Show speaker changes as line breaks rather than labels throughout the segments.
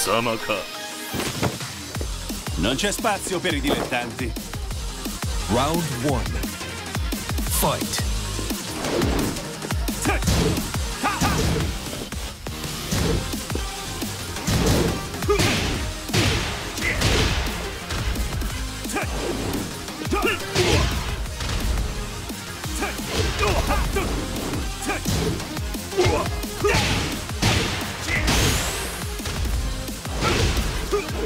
様か
Non c'è spazio per i dilettanti.
Round one. Fight.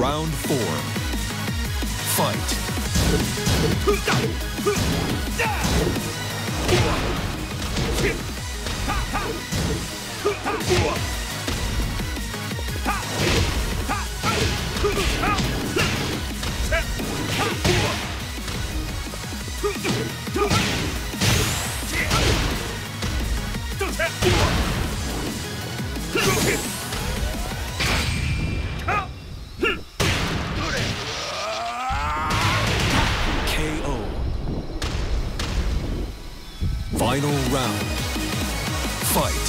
Round four. Fight. Final round. Fight.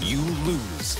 You lose.